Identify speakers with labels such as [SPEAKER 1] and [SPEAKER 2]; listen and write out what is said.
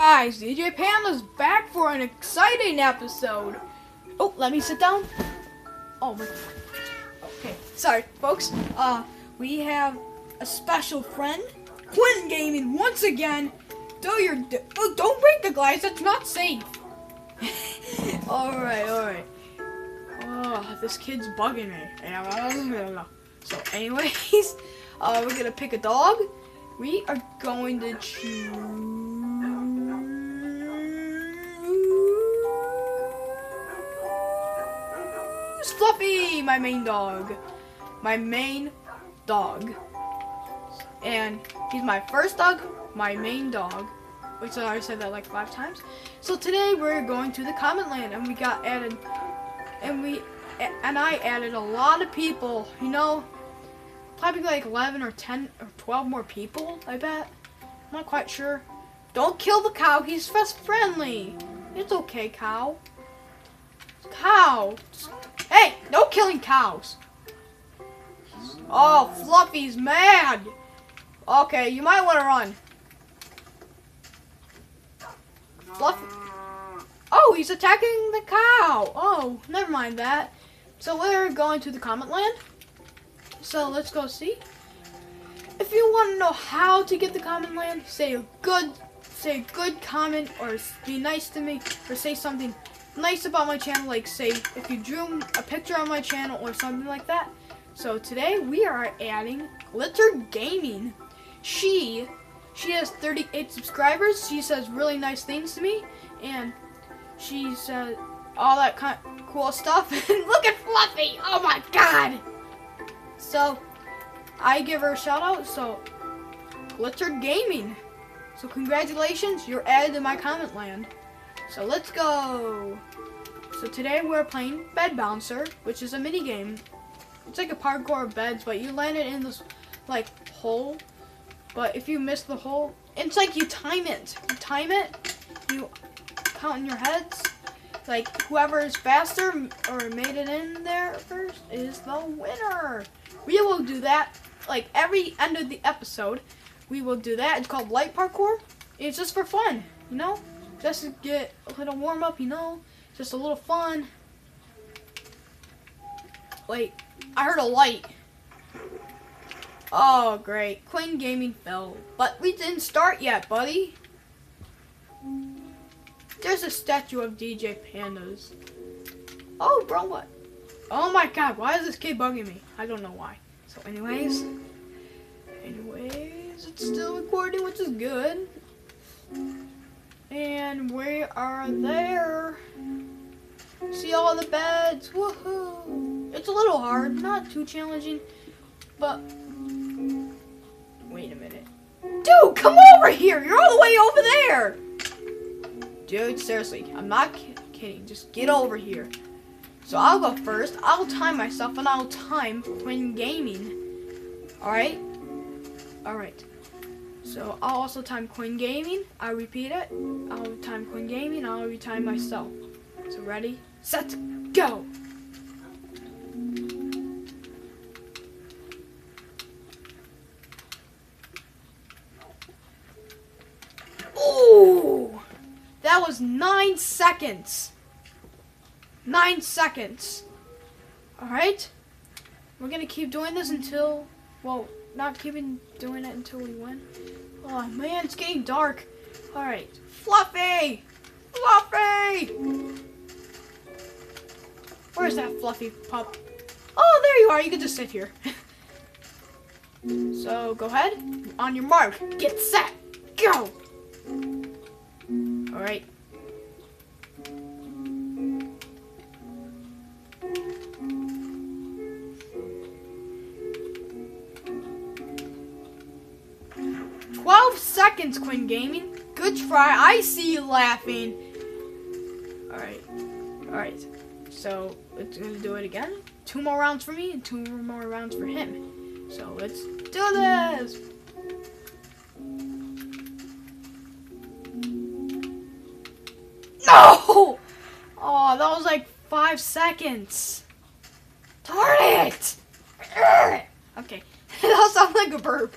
[SPEAKER 1] Guys, DJ Panda's back for an exciting episode. Oh, let me sit down. Oh my. Okay, sorry, folks. Uh, we have a special friend, Quinn Gaming, once again. Do your oh, don't break the glass. That's not safe. all right, all right. Oh, this kid's bugging me. So, anyways, uh, we're gonna pick a dog. We are going to choose Fluffy, my main dog. My main dog. And he's my first dog, my main dog. Which I already said that like five times. So today we're going to the Comment Land and we got added and we and I added a lot of people, you know, probably like 11 or 10 or 12 more people, I bet. I'm not quite sure. Don't kill the cow, he's just friendly. It's okay, cow. Cow. Hey, no killing cows. Oh, Fluffy's mad. Okay, you might want to run. Fluffy. Oh, he's attacking the cow. Oh, never mind that. So we're going to the comment land. So let's go see. If you want to know how to get the comment land, say a good say a good comment or be nice to me or say something nice about my channel like say if you drew a picture on my channel or something like that. So today we are adding Glitter Gaming. She she has 38 subscribers. She says really nice things to me and she said all that kind of cool stuff. Look at Fluffy! Oh my god! So, I give her a shout out. So, Glitter Gaming. So, congratulations, you're added to my comment land. So, let's go. So, today we're playing Bed Bouncer, which is a mini game. It's like a parkour of beds, but you land it in this, like, hole. But if you miss the hole, it's like you time it. You time it, you count in your heads. Like, whoever is faster or made it in there first is the winner. We will do that, like, every end of the episode. We will do that. It's called light parkour. It's just for fun, you know? Just to get a little warm up, you know? Just a little fun. Wait, I heard a light. Oh, great. Quinn Gaming fell. But we didn't start yet, buddy. There's a statue of DJ Pandas. Oh, bro, what? Oh my god, why is this kid bugging me? I don't know why. So anyways, anyways, it's still recording, which is good. And we are there. See all the beds, woohoo. It's a little hard, not too challenging, but wait a minute. Dude, come over here, you're all the way over there. Dude, seriously, I'm not kidding, just get over here. So I'll go first. I'll time myself and I'll time Quinn Gaming. Alright? Alright. So I'll also time Quinn Gaming. I'll repeat it. I'll time Quinn Gaming. I'll retime myself. So ready, set, go! Ooh! That was nine seconds. Nine seconds. Alright? We're gonna keep doing this until, well, not keeping doing it until we win. Oh man, it's getting dark. Alright. Fluffy! Fluffy! Where's that fluffy pup? Oh, there you are. You can just sit here. so, go ahead. On your mark. Get set. Go! Alright. Seconds, Quinn Gaming. Good try. I see you laughing. Alright. Alright. So, let's gonna do it again. Two more rounds for me and two more rounds for him. So, let's do this! No! Oh, that was like five seconds. Darn it! Okay, that sounds like a burp.